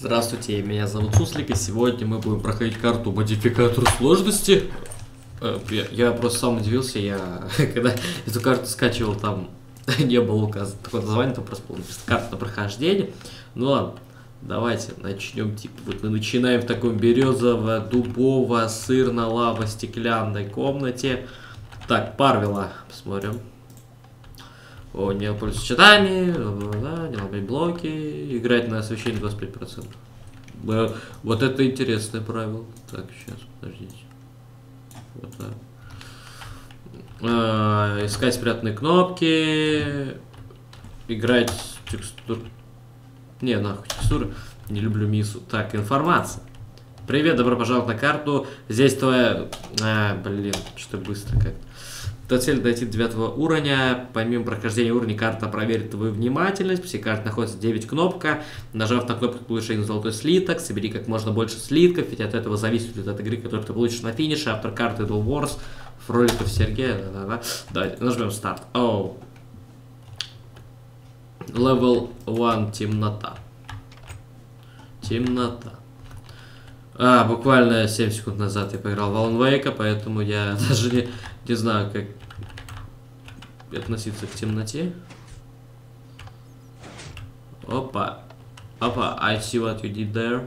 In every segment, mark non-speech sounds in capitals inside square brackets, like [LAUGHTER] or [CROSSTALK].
Здравствуйте, меня зовут Суслик, и сегодня мы будем проходить карту модификатор сложности. Э, Я, просто сам удивился, я [LAUGHS] когда эту карту скачивал, там [LAUGHS] не было указано такое название, там просто было написано карта на прохождение. Ну ладно, давайте начнем. Типа, вот мы начинаем в таком березово-дубово-сырно-лаво-стеклянной комнате. Так, Парвела, посмотрим. О, не пользуюсь читами, да, не ломать блоки, играть на освещение 25%. Б- Вот это интересное правило. Так, сейчас, подождите. Вот так. А, искать спрятанные кнопки. Играть текстур... Не, нахуй текстуры. Не люблю мису. Так, информация. Привет, добро пожаловать на карту. Здесь твоя... А, блин, что быстро как до цели дойти до 9 уровня. Помимо прохождения уровня, карта проверит твою внимательность. Все карты находятся 9 кнопка. Нажав на кнопку получения на золотой слиток, собери как можно больше слитков, ведь от этого зависит от игры, которую ты получишь на финише. Автор карты Dual Wars, Фроликов Сергей. Да-да-да. Давайте, нажмем старт. Оу. Level 1 темнота. Темнота. А, буквально 7 секунд назад я поиграл в Alan Wake, поэтому я [LAUGHS] даже не, не знаю, как относиться к темноте. Опа. Опа, I see what you did there.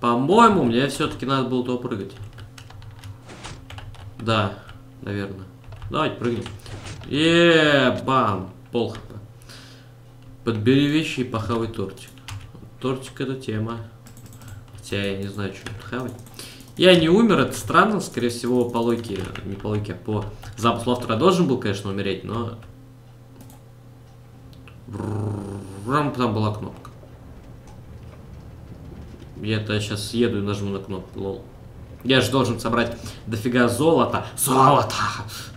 По-моему, мне все-таки надо было то прыгать. Да, наверное. Давайте прыгнем. Еее, бам, пол хп. Подбери вещи и похавай тортик. Тортик это тема. Хотя я не знаю, что тут хавать. Я не умер, это странно, скорее всего, по логике, не по логике, а по замыслу автора должен был, конечно, умереть, но... Там была кнопка. Я-то сейчас съеду и нажму на кнопку, лол. Я же должен собрать дофига золота. Золото!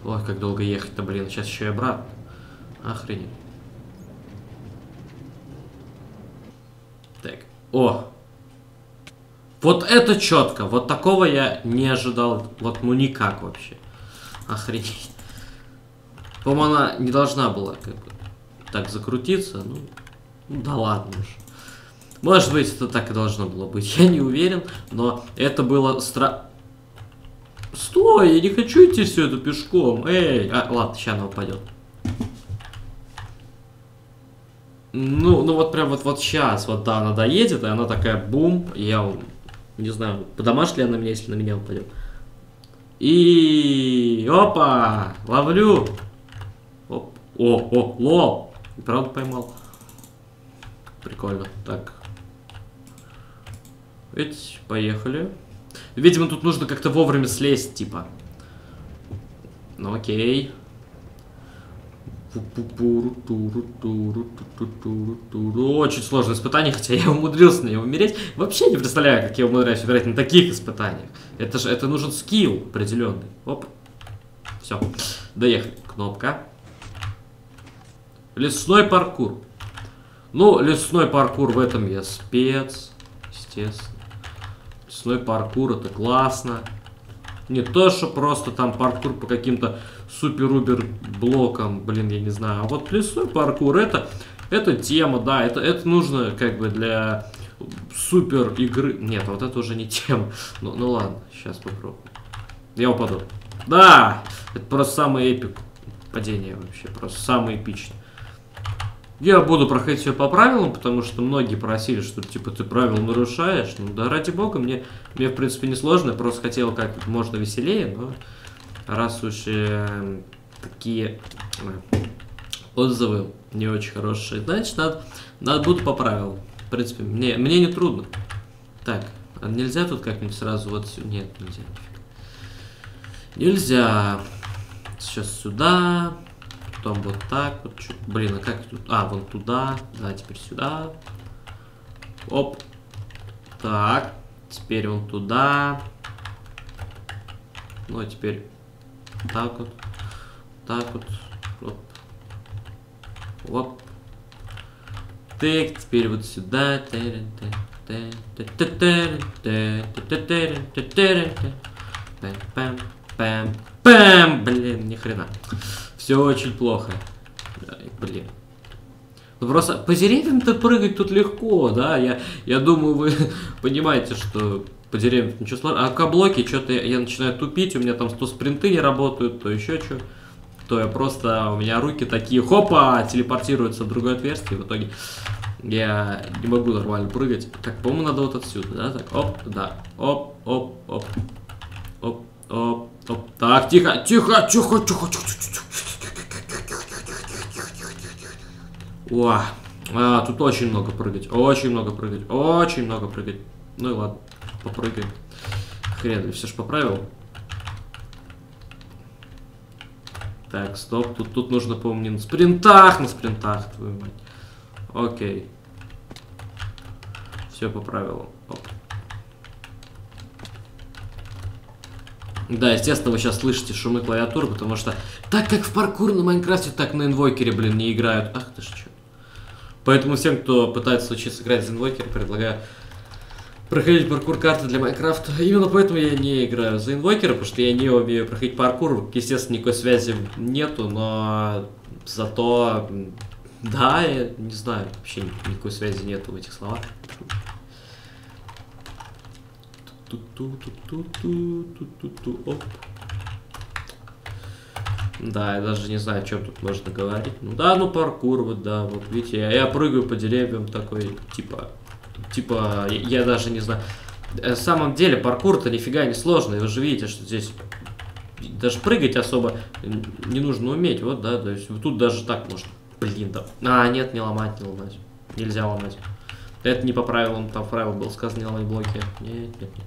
Ой, как долго ехать-то, блин, сейчас еще и обратно. Охренеть. Так, о, вот это четко. Вот такого я не ожидал. Вот ну никак вообще. Охренеть. По-моему, она не должна была как бы так закрутиться. Ну, ну да ладно уж. Может быть, это так и должно было быть. Я не уверен, но это было стра... Стой, я не хочу идти все это пешком. Эй, а, ладно, сейчас она упадет. Ну, ну вот прям вот, вот сейчас, вот да, она доедет, и она такая бум, я не знаю, подамашь ли она меня, если на меня упадет. И опа! Ловлю! Оп. О, о, лол! Правда поймал. Прикольно. Так. Ведь, поехали. Видимо, тут нужно как-то вовремя слезть, типа. Ну окей. Очень сложное испытание, хотя я умудрился на него умереть. Вообще не представляю, как я умудряюсь умирать на таких испытаниях. Это же это нужен скилл определенный. Оп. Все. Доехали. Кнопка. Лесной паркур. Ну, лесной паркур в этом я спец. Естественно. Лесной паркур это классно. Не то, что просто там паркур по каким-то супер-убер блокам, блин, я не знаю. А вот лесной паркур, это, это тема, да, это, это нужно как бы для супер игры. Нет, вот это уже не тема. Ну, ну ладно, сейчас попробую. Я упаду. Да! Это просто самый эпик падение вообще, просто самый эпичный. Я буду проходить все по правилам, потому что многие просили, что типа ты правила нарушаешь. Ну да ради бога, мне, мне в принципе не сложно, просто хотел как можно веселее, но раз уж э, такие отзывы не очень хорошие, значит надо, надо буду по правилам. В принципе, мне, мне не трудно. Так, а нельзя тут как-нибудь сразу вот? Нет, нельзя. Нельзя. Сейчас сюда. Потом вот так вот. Чуть, блин, а как тут? А, вон туда. Да, теперь сюда. Оп. Так. Теперь вон туда. Ну, а теперь так вот. Так вот. Оп. Оп. Так, теперь вот сюда. Пэм, пэм, пэм, блин, ни хрена. Все очень плохо. Блин. Ну просто по деревьям-то прыгать тут легко, да, я, я думаю, вы [LAUGHS] понимаете, что по деревьям ничего сложного. А каблоки, что-то я, я начинаю тупить, у меня там то спринты не работают, то еще что. То я просто, у меня руки такие, хопа, телепортируются в другое отверстие, в итоге я не могу нормально прыгать. Так, по-моему, надо вот отсюда, да? Так, оп, да, оп, оп, оп, оп, оп, оп. Так, тихо, тихо, тихо, тихо, тихо, тихо. Уа. А, тут очень много прыгать, очень много прыгать, очень много прыгать. Ну и ладно, попрыгаем. Хрен, все же поправил. Так, стоп, тут, тут нужно, не на спринтах, на спринтах, твою мать. Окей. Все по правилам. Оп. Да, естественно, вы сейчас слышите шумы клавиатуры, потому что так как в паркур на Майнкрафте, так на инвойкере, блин, не играют. Ах ты ж чё. Поэтому всем, кто пытается учиться играть в инвойкер, предлагаю проходить паркур карты для Майнкрафта. Именно поэтому я не играю за инвокера, потому что я не умею проходить паркур. Естественно, никакой связи нету, но зато, да, я не знаю, вообще никакой связи нету в этих словах. Оп. Да, я даже не знаю, о чем тут можно говорить. Ну да, ну паркур, вот да, вот видите, я, я прыгаю по деревьям такой, типа, типа, я, даже не знаю. На э, самом деле паркур-то нифига не сложный, вы же видите, что здесь даже прыгать особо не нужно уметь, вот, да, то есть тут даже так можно. Блин, да. А, нет, не ломать, не ломать. Нельзя ломать. Это не по правилам, там правил был сказано не ломать блоки. Нет, нет, нет.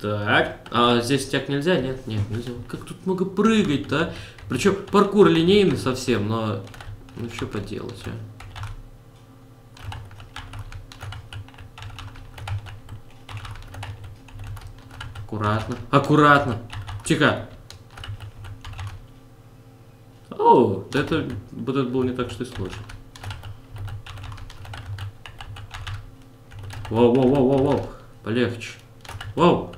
Так, а здесь так нельзя? Нет, нет, нельзя. Как тут много прыгать-то, а? Причем паркур линейный совсем, но... Ну, что поделать, а? Аккуратно, аккуратно. Тихо. О, это, вот это было не так, что и сложно. Воу, воу, воу, воу, воу. Полегче. Воу.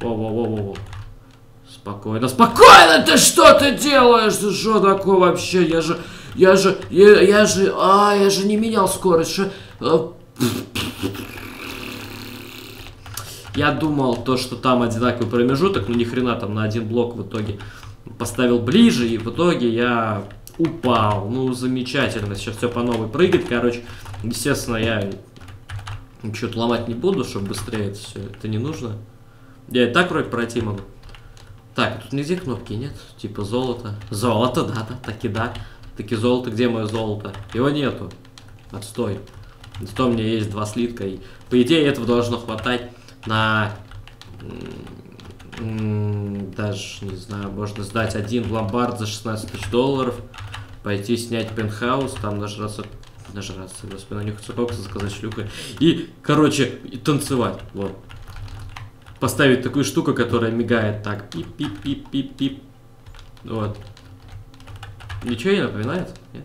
Воу-воу-воу-воу. Спокойно, спокойно! Ты что ты делаешь? Ты что такое вообще? Я же, я же, я, я же, а, я же не менял скорость. Что... А, я думал, то, что там одинаковый промежуток, но ни хрена там на один блок в итоге поставил ближе, и в итоге я упал. Ну, замечательно. Сейчас все по новой прыгает, короче. Естественно, я ничего ломать не буду, чтобы быстрее это все. Это не нужно. Я и так вроде пройти могу. Так, тут нигде кнопки нет? Типа золото. Золото, да, да, таки да. Таки золото, где мое золото? Его нету. Отстой. Зато у меня есть два слитка. И, по идее, этого должно хватать на... Даже, не знаю, можно сдать один ломбард за 16 тысяч долларов. Пойти снять пентхаус, там нажраться... Нажраться, господи, нанюхаться кокса, заказать шлюха. И, короче, и танцевать. Вот поставить такую штуку, которая мигает так. Пип-пип-пип-пип-пип. Вот. Ничего не напоминает? Нет?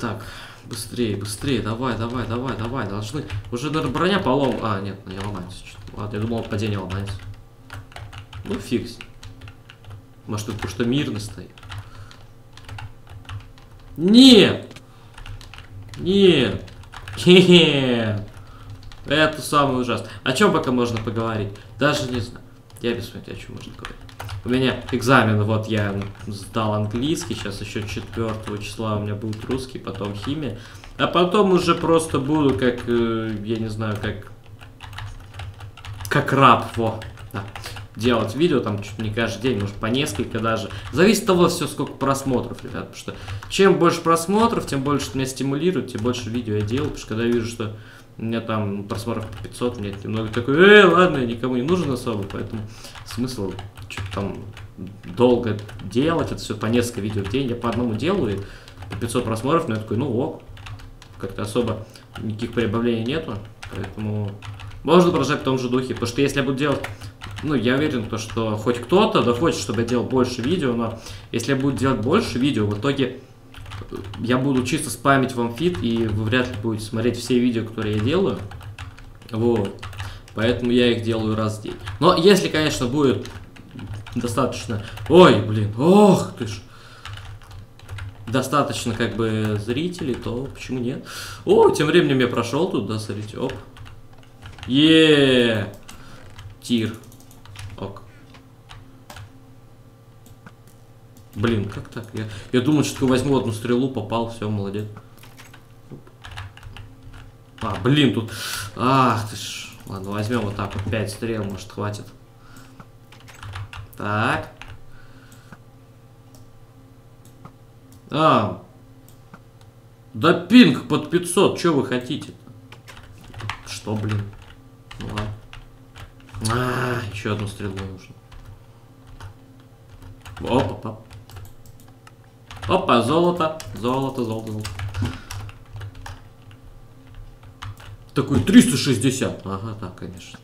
Так, быстрее, быстрее, давай, давай, давай, давай, должны... Уже, наверное, броня полом... А, нет, не ломается. Ладно, я думал, падение ломается. Ну, фиг Может, тут что мирно стоит. Нет! Нет! [LAUGHS] Нет! Это самое ужасное. О чем пока можно поговорить? Даже не знаю. Я без понятия, о чем можно говорить. У меня экзамен, вот я сдал английский, сейчас еще 4 числа у меня будет русский, потом химия. А потом уже просто буду как, э, я не знаю, как... Как раб, во. Да. Делать видео, там чуть не каждый день, может по несколько даже. Зависит от того все, сколько просмотров, ребят. Потому что чем больше просмотров, тем больше меня стимулирует, тем больше видео я делаю. Потому что когда я вижу, что у меня там просмотров 500, мне немного такой, э, ладно, никому не нужен особо, поэтому смысл там долго делать, это все по несколько видео в день, я по одному делаю, по 500 просмотров, но я такой, ну ок, как-то особо никаких прибавлений нету, поэтому можно продолжать в том же духе, потому что если я буду делать, ну, я уверен, то, что хоть кто-то да хочет, чтобы я делал больше видео, но если я буду делать больше видео, в итоге я буду чисто спамить вам фит, и вы вряд ли будете смотреть все видео, которые я делаю. Вот. Поэтому я их делаю раз в день. Но если, конечно, будет достаточно... Ой, блин, ох ты ж. Достаточно, как бы, зрителей, то почему нет? О, тем временем я прошел тут, да, смотрите, оп. е Тир. Ок. Блин, как так? Я, я думал, что возьму одну стрелу, попал, все, молодец. А, блин, тут... Ах ты ж... Ладно, возьмем вот так вот 5 стрел, может, хватит. Так. А. Да пинг под 500, что вы хотите? -то? Что, блин? Ну ладно. А, еще одну стрелу нужно. Опа, опа. Золото. Золото, золото, золото. Такой 360. Ага, да, конечно.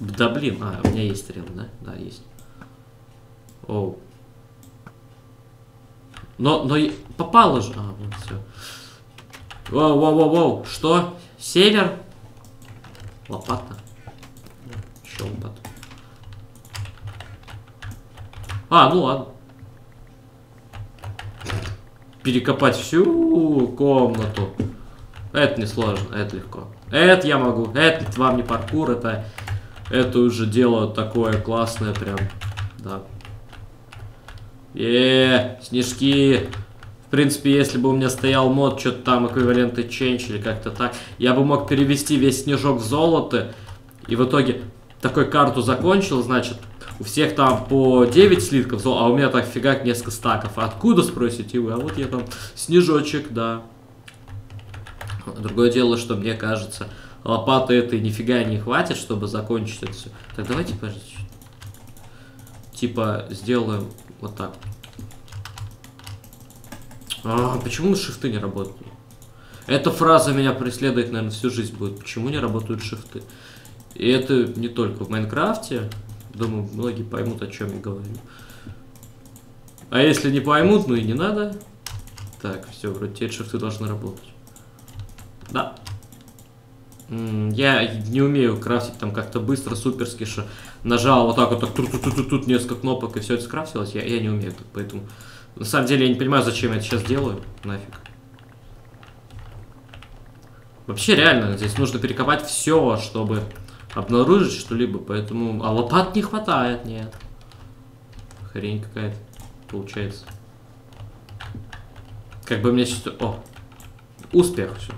Да блин, а, у меня есть стрелы, да? Да, есть. Оу. Но, но попало же. А, вот все. Воу, воу, воу, воу. Что? Север? Лопата. Еще лопата. А, ну ладно. Перекопать всю комнату. Это не сложно, это легко. Это я могу. Это вам не паркур, это, это уже дело такое классное прям. Да. Еее, снежки. В принципе, если бы у меня стоял мод, что-то там эквиваленты change или как-то так, я бы мог перевести весь снежок в золото. И в итоге такой карту закончил, значит, у всех там по 9 слитков а у меня так фигак несколько стаков. Откуда, спросите вы? А вот я там снежочек, да. Другое дело, что мне кажется, лопаты этой нифига не хватит, чтобы закончить это все. Так, давайте, подождите. Типа, сделаем вот так. А, почему шифты не работают? Эта фраза меня преследует, наверное, всю жизнь будет. Почему не работают шифты? И это не только в Майнкрафте. Думаю, многие поймут, о чем я говорю. А если не поймут, ну и не надо. Так, все, вроде теперь шифты должны работать. Да. Я не умею крафтить там как-то быстро, суперски, что нажал вот так вот, так, тут, тут, тут, тут несколько кнопок, и все это скрафтилось. Я, я не умею, поэтому... На самом деле я не понимаю, зачем я это сейчас делаю. Нафиг. Вообще реально, здесь нужно перекопать все, чтобы обнаружить что-либо, поэтому... А лопат не хватает, нет. Хрень какая-то получается. Как бы мне сейчас... О! Успех, все.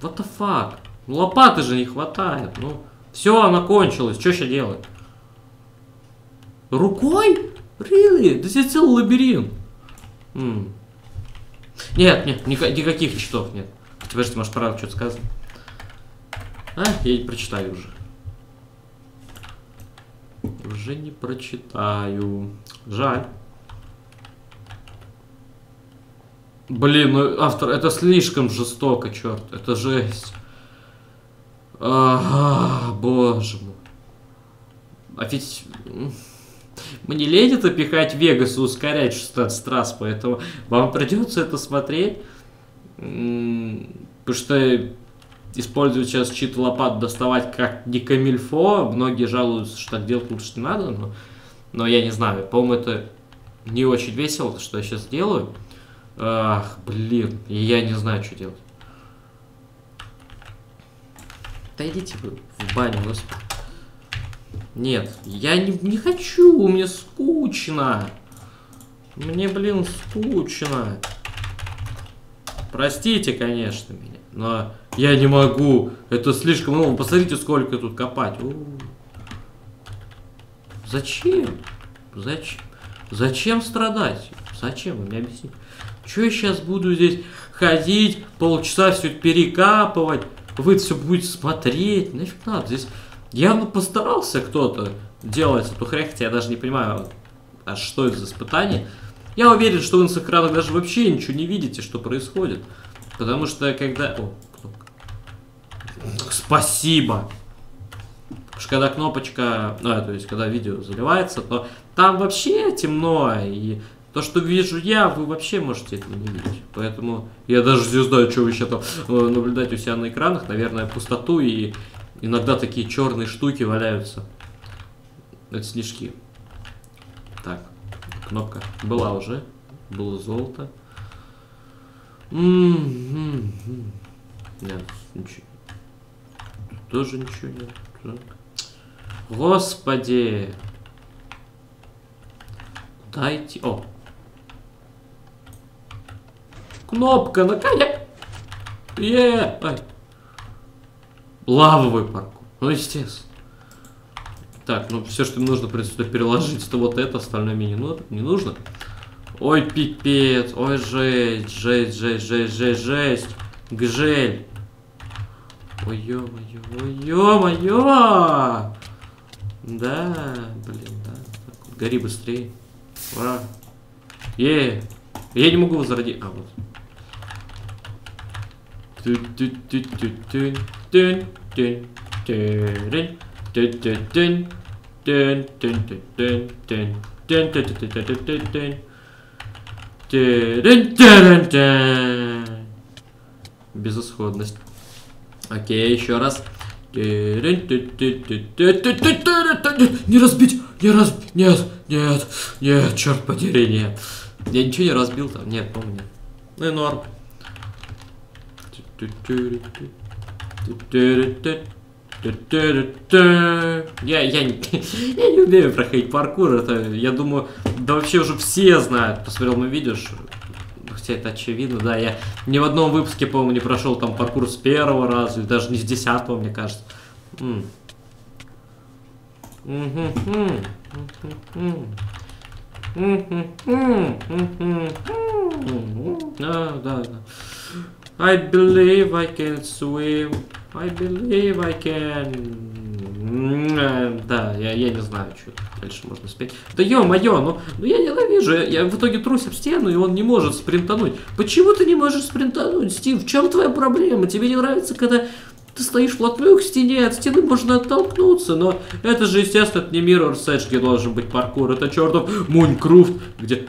What the fuck? Ну лопаты же не хватает. Ну, все, она кончилась. Что сейчас делать? Рукой? Really? Да здесь целый лабиринт. М -м. Нет, нет, никаких читов нет. Подожди, может, правда что-то сказано? А, я не прочитаю уже. Уже не прочитаю. Жаль. Блин, ну автор, это слишком жестоко, черт. Это жесть. А, боже мой. А ведь... Мне лень это пихать Вегас и ускорять 16 раз, поэтому вам придется это смотреть. Потому что использовать сейчас чит лопат, доставать как не камильфо. Многие жалуются, что так делать лучше не надо, но, но я не знаю. По-моему, это не очень весело, что я сейчас делаю. Ах, блин, я не знаю, что делать. Да идите вы в баню, господи. Нет, я не, не хочу, мне скучно. Мне, блин, скучно. Простите, конечно, меня, но я не могу. Это слишком много. Посмотрите, сколько тут копать. У -у -у. Зачем? Зачем? Зачем страдать? Зачем? Вы мне объясните. Что я сейчас буду здесь ходить, полчаса все перекапывать, вы все будете смотреть, нафиг надо. Здесь явно постарался кто-то делать эту хрень, хотя я даже не понимаю, а что это за испытание. Я уверен, что вы на экранах даже вообще ничего не видите, что происходит. Потому что когда... О, кнопка. Спасибо! Потому что когда кнопочка, ну, то есть когда видео заливается, то там вообще темно, и То, что вижу я, вы вообще можете этого не видеть. Поэтому я даже не знаю, что вы еще там э, наблюдаете у себя на экранах. Наверное, пустоту и иногда такие черные штуки валяются. Это снежки. Так, кнопка была уже. Было золото. М-м-м. Нет, ничего. Тут тоже ничего нет. Так. Господи! Куда идти? О! Кнопка, наконец! Е! Ай. Лавовый паркур. Ну, естественно. Так, ну все, что мне нужно, в принципе, переложить, это вот это, остальное мне не, ну, не нужно. Ой, пипец, ой, жесть, жесть, жесть, жесть, жесть, жесть. Гжель. Ой, ё-моё, ой, ё-моё! Да, блин, да. Так, гори быстрее. Ура. Е, я не могу возродить. А, вот. Безысходность. Окей, еще раз. Не разбить! Не раз... Нет, нет, нет, черт подери, нет. Я ничего не разбил там, нет, помню. Ну и норм. Я, я, я не [LAUGHS] умею проходить паркур, это, я думаю, да вообще уже все знают, посмотрел видео, что, хотя это очевидно, да, я ни в одном выпуске, по-моему, не прошел там паркур с первого раза, или даже не с десятого, мне кажется. М. Да, да. I believe I can swim. I believe I can... Да, я, я не знаю, что дальше можно спеть. Да ё-моё, ну, ну я ненавижу. Я, я в итоге трусь об стену, и он не может спринтануть. Почему ты не можешь спринтануть, Стив? В чем твоя проблема? Тебе не нравится, когда ты стоишь вплотную к стене, от стены можно оттолкнуться, но это же, естественно, это не Mirror's Edge, где должен быть паркур, это чертов Мунькруфт, где...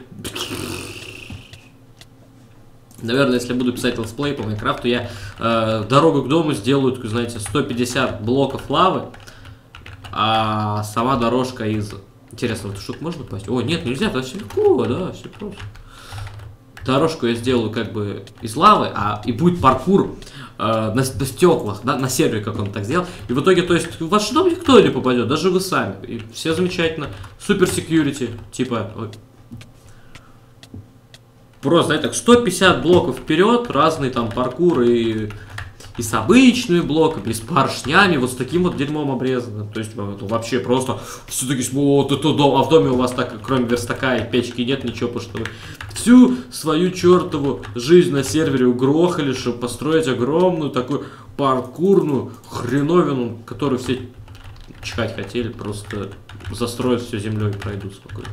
Наверное, если буду писать летсплей по Майнкрафту, я э, дорогу к дому сделаю, знаете, 150 блоков лавы, а сама дорожка из... Интересно, в эту штуку можно попасть? О, нет, нельзя, это все легко, да, все просто. Дорожку я сделаю как бы из лавы, а и будет паркур э, на, на стеклах, да, на сервере, как он так сделал. И в итоге, то есть, в ваш дом никто не попадет, даже вы сами. И все замечательно. Супер секьюрити, типа, Просто, знаете, так 150 блоков вперед, разные там паркуры и, и с обычными блоками, и с поршнями, вот с таким вот дерьмом обрезано. То есть это вообще просто все таки вот это дом, а в доме у вас так, кроме верстака и печки нет ничего, потому что вы всю свою чертову жизнь на сервере угрохали, чтобы построить огромную такую паркурную хреновину, которую все чихать хотели, просто застроят все землей и пройдут спокойно.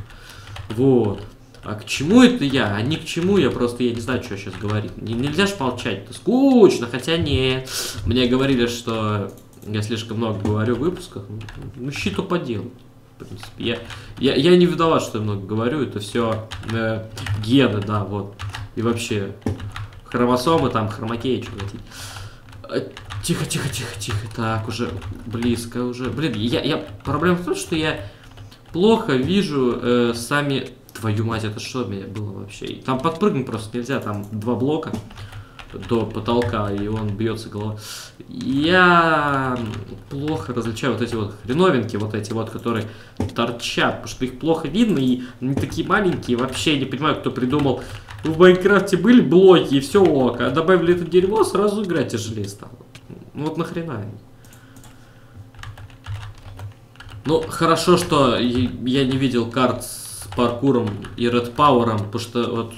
Вот. А к чему это я? А ни к чему, я просто, я не знаю, что сейчас говорить. Не, нельзя ж молчать, скучно, хотя нет. Мне говорили, что я слишком много говорю в выпусках. Ну, щиту по делу. В принципе, я, я, я не виноват, что я много говорю, это все э, гены, да, вот. И вообще, хромосомы там, хромакеи, что хотите. Э, тихо, тихо, тихо, тихо. Так, уже близко, уже. Блин, я, я... Проблема в том, что я плохо вижу э, сами Твою мать, это что меня было вообще? Там подпрыгнуть просто нельзя, там два блока до потолка, и он бьется головой. Я плохо различаю вот эти вот хреновинки, вот эти вот, которые торчат, потому что их плохо видно, и они такие маленькие, вообще не понимаю, кто придумал. В Майнкрафте были блоки, и все ок, а добавили это дерьмо, сразу играть тяжелее стало. Ну вот нахрена они? Ну, хорошо, что я не видел карт паркуром и Power, потому что вот...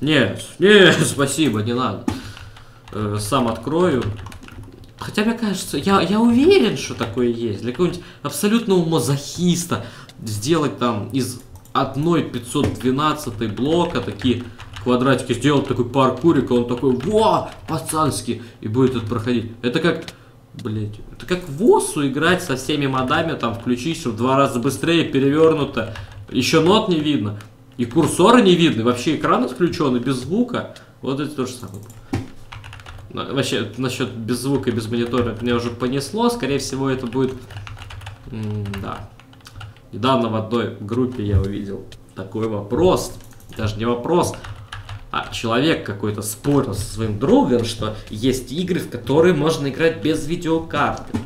Нет, нет, [LAUGHS] спасибо, не надо. Э, сам открою. Хотя, мне кажется, я, я уверен, что такое есть. Для какого-нибудь абсолютного мазохиста сделать там из одной 512 блока такие квадратики, сделать такой паркурик, и он такой, во, пацанский, и будет это проходить. Это как, блять, это как в ОСУ играть со всеми модами, там, включить, чтобы два раза быстрее, перевернуто, еще нот не видно. И курсора не видно, и вообще экран отключен, без звука. Вот это то же самое. Вообще, насчет без звука и без монитора меня уже понесло. Скорее всего, это будет... Да. Недавно в одной группе я увидел такой вопрос. Даже не вопрос, а человек какой-то спорил со своим другом, что есть игры, в которые можно играть без видеокарты.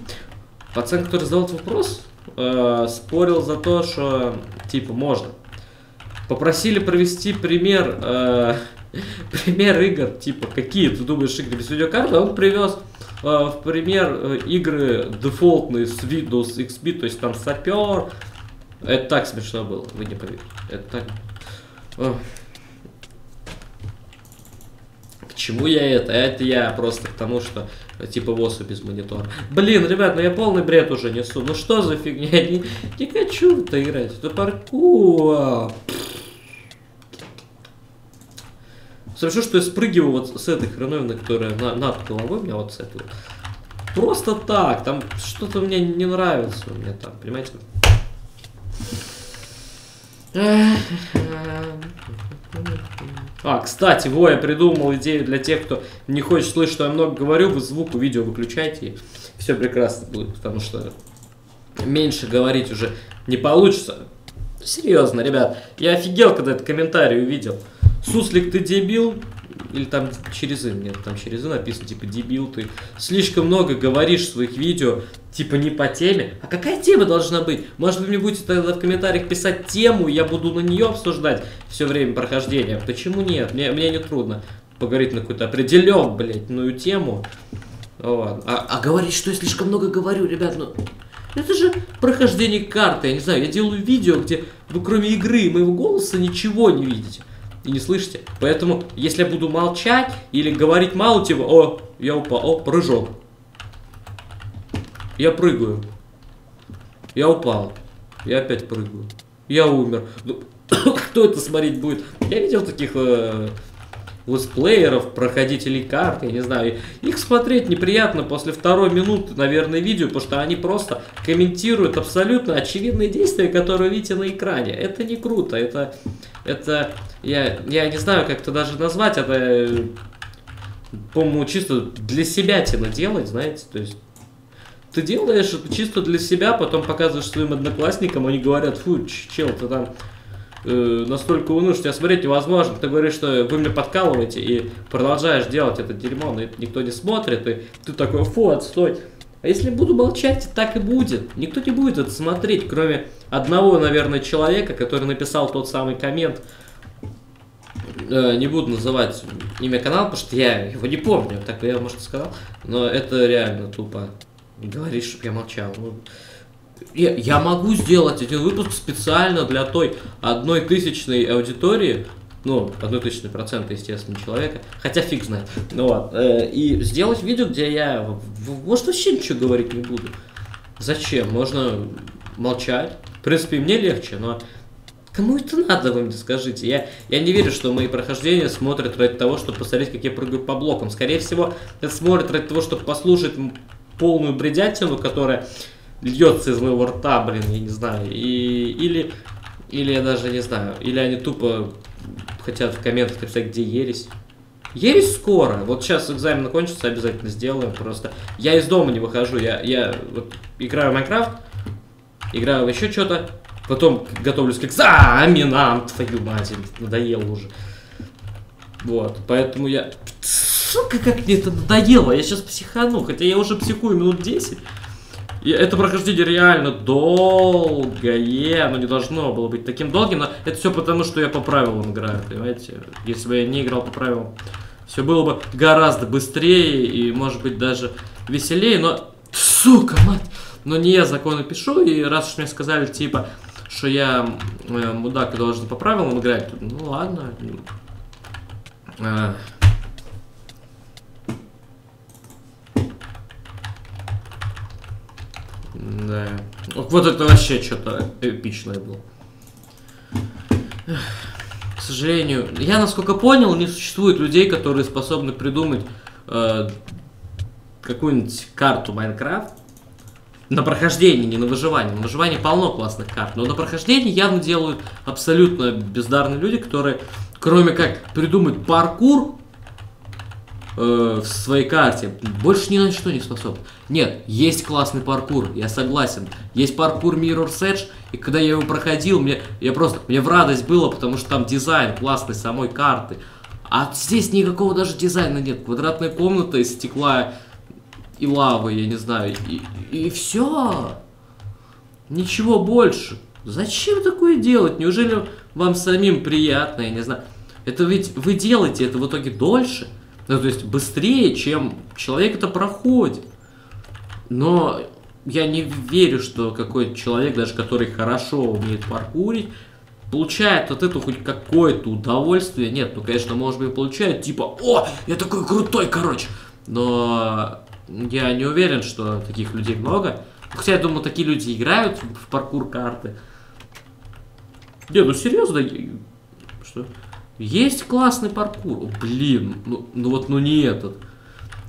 Пацан, который задал этот вопрос, э, спорил за то, что типа можно. Попросили провести пример, э, [LAUGHS] пример игр, типа какие ты думаешь игры без видеокарты, он привез э, в пример э, игры дефолтные с Windows XP, то есть там сапер. Это так смешно было, вы не поверите. Это так... К чему я это? Это я просто к тому, что типа ВОСу без монитора. Блин, ребят, ну я полный бред уже несу. Ну что за фигня? Я не, не хочу это играть. Это паркур. Хорошо, что я спрыгиваю вот с этой хреновины, которая на, над головой у меня вот с этой. Просто так, там что-то мне не нравится у меня там, понимаете? А, кстати, во, я придумал идею для тех, кто не хочет слышать, что я много говорю, вы звук у видео выключайте, и все прекрасно будет, потому что меньше говорить уже не получится. Серьезно, ребят, я офигел, когда этот комментарий увидел. Суслик, ты дебил? Или там через «ин», нет, там через «ин» написано, типа, дебил, ты слишком много говоришь в своих видео, типа, не по теме. А какая тема должна быть? Может, вы мне будете тогда в комментариях писать тему, и я буду на нее обсуждать все время прохождения. Почему нет? Мне, мне не трудно поговорить на какую-то определенную, блядь, тему. Вот. А, а говорить, что я слишком много говорю, ребят, ну... Это же прохождение карты, я не знаю, я делаю видео, где вы кроме игры и моего голоса ничего не видите и не слышите. Поэтому, если я буду молчать или говорить мало, типа, о, я упал, о, прыжок. Я прыгаю. Я упал. Я опять прыгаю. Я умер. Ну, [COUGHS] кто это смотреть будет? Я видел таких э, летсплееров, проходителей карт, я не знаю. Их смотреть неприятно после второй минуты, наверное, видео, потому что они просто комментируют абсолютно очевидные действия, которые видите на экране. Это не круто, это, это я, я не знаю, как это даже назвать, это, по-моему, чисто для себя тина делать, знаете, то есть ты делаешь чисто для себя, потом показываешь своим одноклассникам, они говорят, фу, чел, ты там э, настолько уныл, что тебя смотреть невозможно. Ты говоришь, что вы мне подкалываете и продолжаешь делать это дерьмо, но это никто не смотрит, и ты такой, фу, отстой. А если буду молчать, так и будет. Никто не будет это смотреть, кроме одного, наверное, человека, который написал тот самый коммент. Э, не буду называть имя канала, потому что я его не помню, так я, может, сказал. Но это реально тупо. Говоришь, чтобы я молчал. Ну, я, я могу сделать один выпуск специально для той одной тысячной аудитории, ну, одной тысячной процента, естественно, человека, хотя фиг знает, ну вот, э, и сделать видео, где я, может, вообще ничего говорить не буду. Зачем? Можно молчать. В принципе, мне легче, но кому это надо, вы мне скажите? Я, я не верю, что мои прохождения смотрят ради того, чтобы посмотреть, как я прыгаю по блокам. Скорее всего, это смотрят ради того, чтобы послушать полную бредятину, которая льется из моего рта, блин, я не знаю. И, или, или я даже не знаю, или они тупо хотят в комментах написать, где ересь. Ересь скоро. Вот сейчас экзамен кончится, обязательно сделаем. Просто я из дома не выхожу. Я, я вот играю в Майнкрафт, играю в еще что-то, потом готовлюсь к экзаменам. Твою мать, надоело уже. Вот, поэтому я... Сука, как мне это надоело. Я сейчас психану, хотя я уже психую минут 10. И это прохождение реально долгое, оно не должно было быть таким долгим, но это все потому, что я по правилам играю, понимаете? Если бы я не играл по правилам, все было бы гораздо быстрее и, может быть, даже веселее, но, сука, мать, но не я законы пишу, и раз уж мне сказали, типа, что я э, мудак и должен по правилам играть, ну ладно. А, Да. Вот это вообще что-то эпичное было. К сожалению, я насколько понял, не существует людей, которые способны придумать э, какую-нибудь карту Майнкрафт, На прохождении, не на выживании. На выживании полно классных карт. Но на прохождении явно делают абсолютно бездарные люди, которые, кроме как придумать паркур, э, в своей карте, больше ни на что не способен. Нет, есть классный паркур, я согласен. Есть паркур Mirror's Edge, и когда я его проходил, мне, я просто, мне в радость было, потому что там дизайн классный самой карты. А здесь никакого даже дизайна нет. Квадратная комната из стекла и лавы, я не знаю. И, и все. Ничего больше. Зачем такое делать? Неужели вам самим приятно, я не знаю. Это ведь вы делаете это в итоге дольше. Ну, то есть быстрее, чем человек это проходит. Но я не верю, что какой-то человек, даже который хорошо умеет паркурить, получает от этого хоть какое-то удовольствие. Нет, ну, конечно, может быть, получает, типа, о, я такой крутой, короче. Но я не уверен, что таких людей много. Хотя, я думаю, такие люди играют в паркур карты. Не, ну серьезно, что? Есть классный паркур. Блин, ну, ну вот, ну не этот.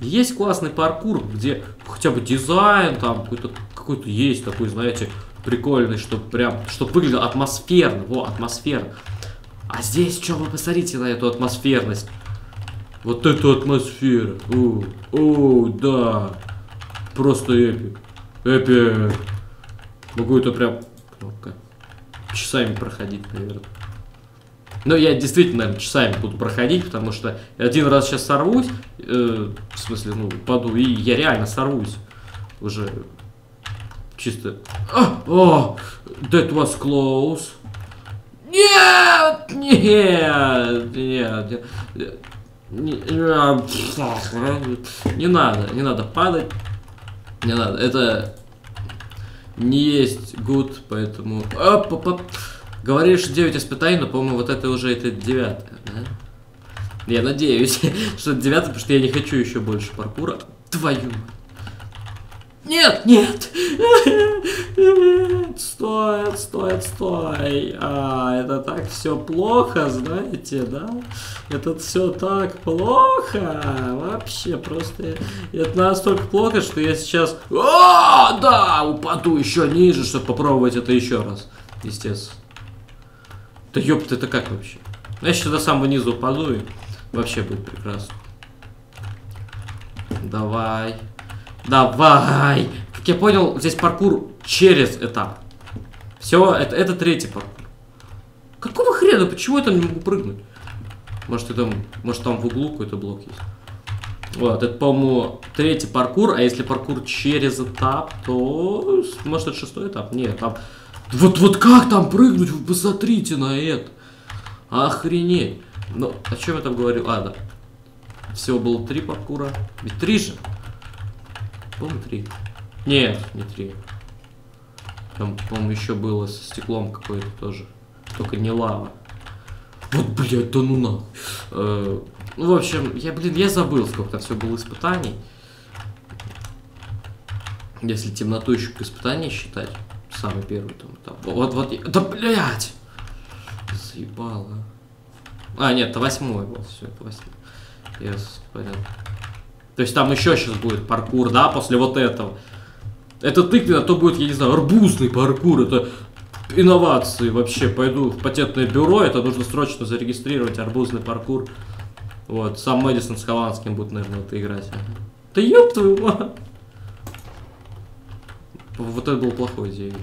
Есть классный паркур, где хотя бы дизайн там какой-то какой-то есть такой, знаете, прикольный, чтобы прям, чтобы выглядело атмосферно, во, атмосферно. А здесь, что вы посмотрите на эту атмосферность. Вот эту атмосферу. О, о, да. Просто эпик. Эпик. Могу это прям ну часами проходить, наверное. Но я действительно, наверное, часами буду проходить, потому что один раз сейчас сорвусь, э, в смысле, ну, паду, и я реально сорвусь. Уже чисто... А, о, that was close. Нет, нет, нет, нет. Не, не надо, не надо падать. Не надо, это не есть good, поэтому... Оп, оп, оп. Говоришь 9 испытаний, но, по-моему, вот это уже это 9, да? Я надеюсь, [LAUGHS] что это 9, потому что я не хочу еще больше паркура. Твою нет, нет! [LAUGHS] Стой, стой, стой! А, это так все плохо, знаете, да? Это все так плохо! Вообще, просто... Это настолько плохо, что я сейчас... О, да! Упаду еще ниже, чтобы попробовать это еще раз. Естественно. Да ёпта, это как вообще? Я сейчас до самого низа упаду и вообще будет прекрасно. Давай. Давай! Как я понял, здесь паркур через этап. Все, это, это третий паркур. Какого хрена? Почему я там не могу прыгнуть? Может, это, может там в углу какой-то блок есть. Вот, это, по-моему, третий паркур, а если паркур через этап, то, может, это шестой этап? Нет, там... Вот, вот как там прыгнуть? Вы посмотрите на это. Охренеть. Ну, о чем я там говорил? А, да. Всего было три паркура. Ведь три же. По-моему, три. Нет, не три. Там, по-моему, еще было со стеклом какое-то тоже. Только не лава. Вот, блядь, да ну на. Э, ну, в общем, я, блин, я забыл, сколько там все было испытаний. Если темноту еще к испытанию считать. Самый первый там. там. Вот, вот. Да, блядь! Заебало. А, нет, это восьмой был. Все, это восьмой. Yes, понятно. То есть там еще сейчас будет паркур, да, после вот этого. Это тыквенно, то будет, я не знаю, арбузный паркур, это инновации вообще. Пойду в патентное бюро, это нужно срочно зарегистрировать арбузный паркур. Вот, сам Мэдисон с Хованским будет, наверное, это играть. Да ёб твою мать! Вот это был плохой идеей.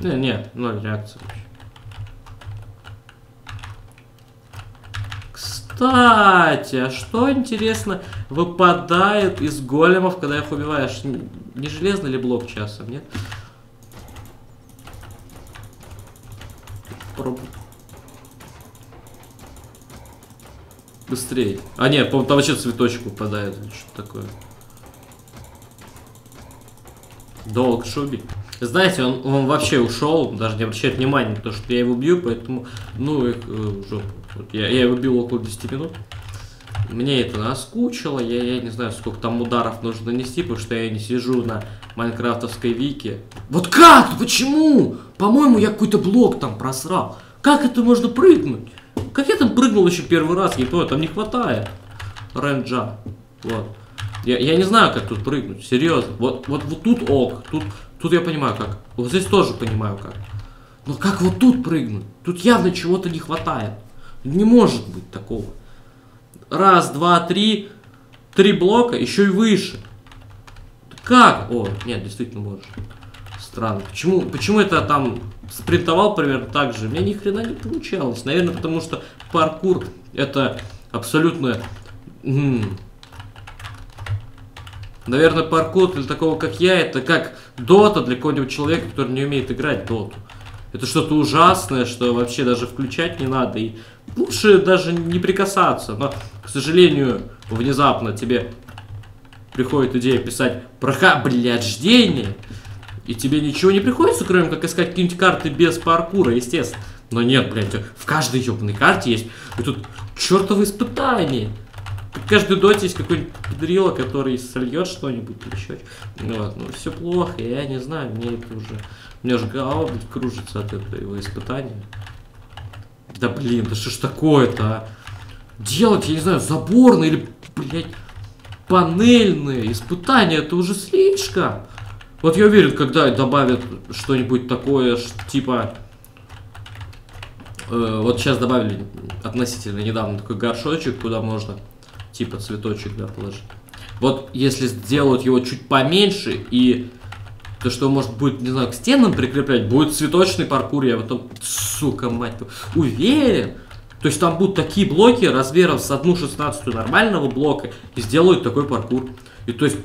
Не, нет, ноль реакции вообще. Кстати, а что, интересно, выпадает из големов, когда их убиваешь? Не железный ли блок часом, нет? Быстрее. А нет, по-моему, там вообще цветочек выпадает. Что такое? Долг шуби. Знаете, он, он вообще ушел, даже не обращает внимания на то, что я его бью, поэтому, ну, их э, жопу. Вот я, я его бил около 10 минут. Мне это наскучило, я, я не знаю, сколько там ударов нужно нанести, потому что я не сижу на майнкрафтовской вики. Вот как? Почему? По-моему, я какой-то блок там просрал. Как это можно прыгнуть? Как я там прыгнул еще первый раз, я не понял, там не хватает ренджа. Вот. Я, я не знаю, как тут прыгнуть, серьезно. Вот, вот, вот тут ок, тут, тут я понимаю как. Вот здесь тоже понимаю как. Но как вот тут прыгнуть? Тут явно чего-то не хватает. Не может быть такого. Раз, два, три. Три блока, еще и выше. Как? О, нет, действительно можешь. Странно. Почему, почему это там спринтовал примерно так же? У меня ни хрена не получалось. Наверное, потому что паркур это абсолютно... Наверное, паркур для такого, как я, это как дота для какого-нибудь человека, который не умеет играть доту. Это что-то ужасное, что вообще даже включать не надо. И лучше даже не прикасаться. Но, к сожалению, внезапно тебе приходит идея писать прохождение, и тебе ничего не приходится, кроме как искать какие-нибудь карты без паркура, естественно. Но нет, блядь, в каждой ебаной карте есть и тут чертово испытание. В каждой доте есть какой-нибудь дрила, который сольет что-нибудь или еще. Ну, вот, ну все плохо, я не знаю, мне это уже... Мне уже голова блядь, кружится от этого испытания. Да блин, да что ж такое-то, а? Делать, я не знаю, заборные или, блядь, панельные испытания, это уже слишком. Вот я уверен, когда добавят что-нибудь такое, типа... Э, вот сейчас добавили относительно недавно такой горшочек, куда можно типа цветочек, да, положить. Вот если сделают его чуть поменьше и то, что может будет, не знаю, к стенам прикреплять, будет цветочный паркур, я в этом, сука, мать, уверен. То есть там будут такие блоки размером с 1 16 нормального блока и сделают такой паркур. И то есть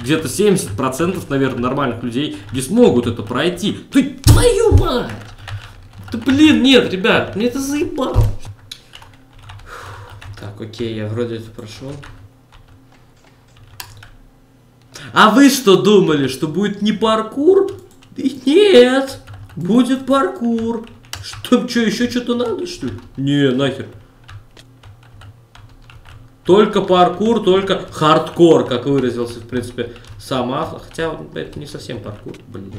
где-то 70% наверное нормальных людей не смогут это пройти. Ты твою мать! Да блин, нет, ребят, мне это заебало. Так, окей, я вроде это прошел. А вы что думали, что будет не паркур? Нет, будет паркур. Что, что, еще что-то надо, что ли? Не, нахер. Только паркур, только хардкор, как выразился, в принципе, сам автор. Хотя это не совсем паркур, блин.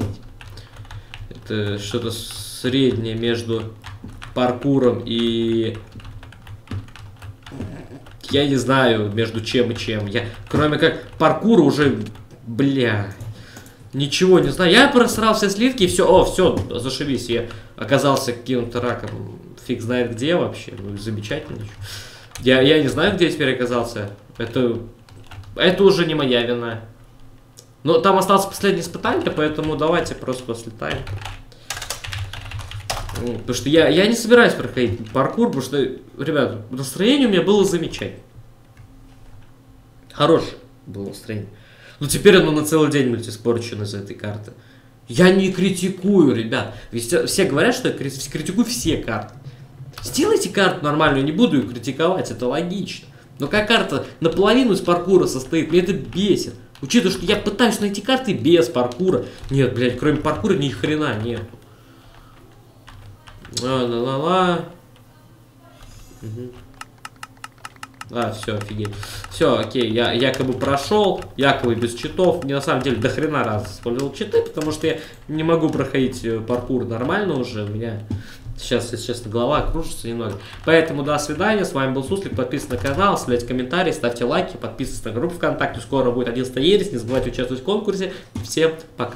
Это что-то среднее между паркуром и... Я не знаю, между чем и чем. Я, кроме как паркура уже, бля, Ничего не знаю. Я просрал все сливки и все. О, все, зашибись. Я оказался каким-то раком. Фиг знает где вообще. Ну, замечательно. Я, я не знаю, где я теперь оказался. Это, это уже не моя вина. Но там осталось последнее испытание, поэтому давайте просто слетаем. Потому что я, я не собираюсь проходить паркур, потому что, ребят, настроение у меня было замечательное. Хорошее было настроение. Ну теперь оно на целый день будет испорчено из этой карты. Я не критикую, ребят. Все говорят, что я критикую все карты. Сделайте карту нормальную, не буду ее критиковать, это логично. Но как карта наполовину из паркура состоит, мне это бесит. Учитывая, что я пытаюсь найти карты без паркура. Нет, блядь, кроме паркура ни хрена нет. Ла-ла-ла-ла. Угу. А, все, офигеть. Все, окей, я якобы прошел, якобы без читов. Мне на самом деле до хрена раз использовал читы, потому что я не могу проходить э, паркур нормально уже. У меня сейчас, если честно, голова кружится немного. Поэтому до свидания, с вами был Суслик, подписывайтесь на канал, оставляйте комментарии, ставьте лайки, подписывайтесь на группу ВКонтакте. Скоро будет 11 ересь, не забывайте участвовать в конкурсе. Всем пока.